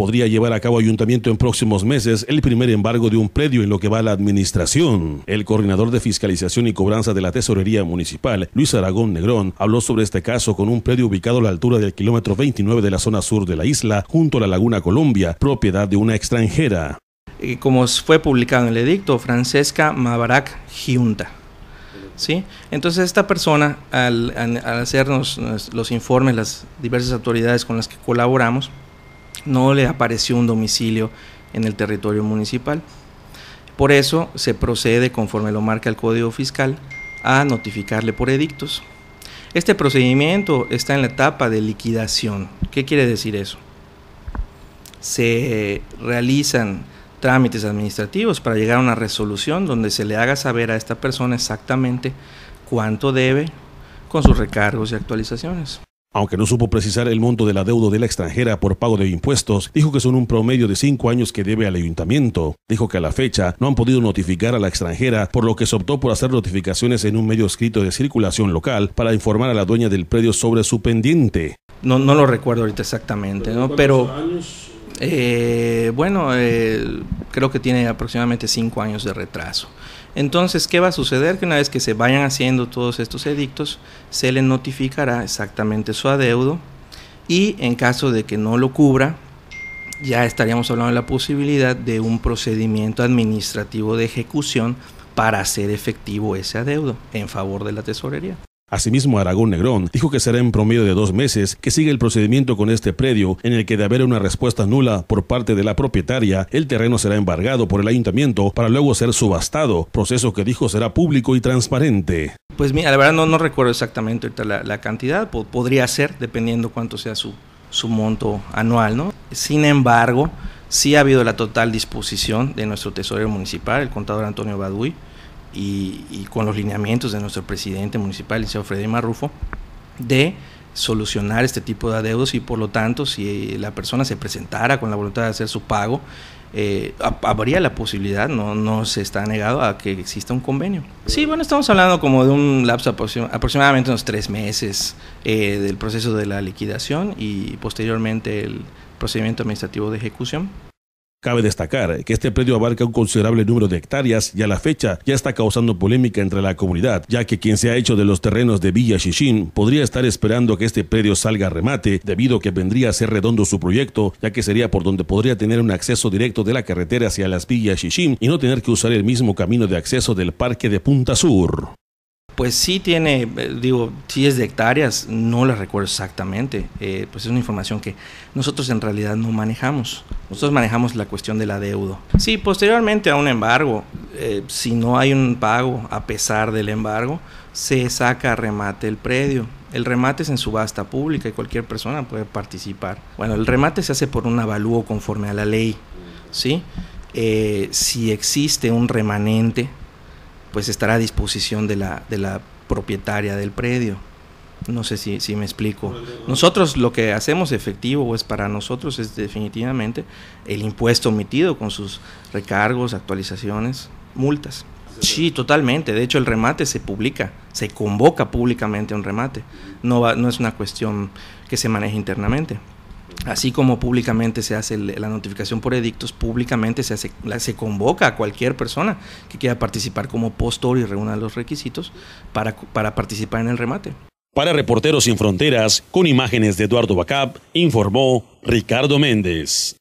podría llevar a cabo ayuntamiento en próximos meses el primer embargo de un predio en lo que va a la administración. El coordinador de fiscalización y cobranza de la tesorería municipal, Luis Aragón Negrón, habló sobre este caso con un predio ubicado a la altura del kilómetro 29 de la zona sur de la isla, junto a la Laguna Colombia, propiedad de una extranjera. Como fue publicado en el edicto, Francesca Mabarak Giunta. ¿Sí? Entonces esta persona, al, al hacernos los informes, las diversas autoridades con las que colaboramos, no le apareció un domicilio en el territorio municipal. Por eso se procede, conforme lo marca el Código Fiscal, a notificarle por edictos. Este procedimiento está en la etapa de liquidación. ¿Qué quiere decir eso? Se realizan trámites administrativos para llegar a una resolución donde se le haga saber a esta persona exactamente cuánto debe con sus recargos y actualizaciones. Aunque no supo precisar el monto de la deuda de la extranjera por pago de impuestos, dijo que son un promedio de cinco años que debe al ayuntamiento. Dijo que a la fecha no han podido notificar a la extranjera, por lo que se optó por hacer notificaciones en un medio escrito de circulación local para informar a la dueña del predio sobre su pendiente. No, no lo recuerdo ahorita exactamente, ¿no? pero eh, bueno, eh, creo que tiene aproximadamente cinco años de retraso. Entonces, ¿qué va a suceder? Que una vez que se vayan haciendo todos estos edictos, se le notificará exactamente su adeudo y en caso de que no lo cubra, ya estaríamos hablando de la posibilidad de un procedimiento administrativo de ejecución para hacer efectivo ese adeudo en favor de la tesorería. Asimismo, Aragón Negrón dijo que será en promedio de dos meses que sigue el procedimiento con este predio, en el que de haber una respuesta nula por parte de la propietaria, el terreno será embargado por el ayuntamiento para luego ser subastado, proceso que dijo será público y transparente. Pues mira, la verdad no, no recuerdo exactamente la, cantidad, podría ser dependiendo cuánto sea su, su monto anual, ¿no? Sin embargo, sí ha habido la total disposición de nuestro tesorero municipal, el contador Antonio Baduy, y, con los lineamientos de nuestro presidente municipal, señor Freddy Marrufo, de solucionar este tipo de adeudos y por lo tanto si la persona se presentara con la voluntad de hacer su pago, eh, habría la posibilidad, no, no se está negado a que exista un convenio. Sí, bueno, estamos hablando como de un lapso aproximadamente unos tres meses eh, del proceso de la liquidación y posteriormente el procedimiento administrativo de ejecución. Cabe destacar que este predio abarca un considerable número de hectáreas y a la fecha ya está causando polémica entre la comunidad, ya que quien se ha hecho de los terrenos de Villa Xixín podría estar esperando que este predio salga a remate, debido a que vendría a ser redondo su proyecto, ya que sería por donde podría tener un acceso directo de la carretera hacia las Villas Xixín y no tener que usar el mismo camino de acceso del parque de Punta Sur. Pues sí tiene, eh, digo, sí es de hectáreas, no la recuerdo exactamente, eh, pues es una información que nosotros en realidad no manejamos. Nosotros manejamos la cuestión del adeudo. Sí, posteriormente a un embargo, eh, si no hay un pago a pesar del embargo, se saca remate el predio. El remate es en subasta pública y cualquier persona puede participar. Bueno, el remate se hace por un avalúo conforme a la ley, ¿sí? si existe un remanente pues estará a disposición de la, de la propietaria del predio. No sé si, si me explico. Nosotros lo que hacemos efectivo, pues para nosotros es definitivamente el impuesto omitido con sus recargos, actualizaciones, multas. Sí, totalmente. De hecho, el remate se publica, se convoca públicamente un remate. No, no es una cuestión que se maneje internamente. Así como públicamente se hace la notificación por edictos, públicamente se, hace, se convoca a cualquier persona que quiera participar como postor y reúna los requisitos para, para participar en el remate. Para Reporteros Sin Fronteras, con imágenes de Eduardo Bacab, informó Ricardo Méndez.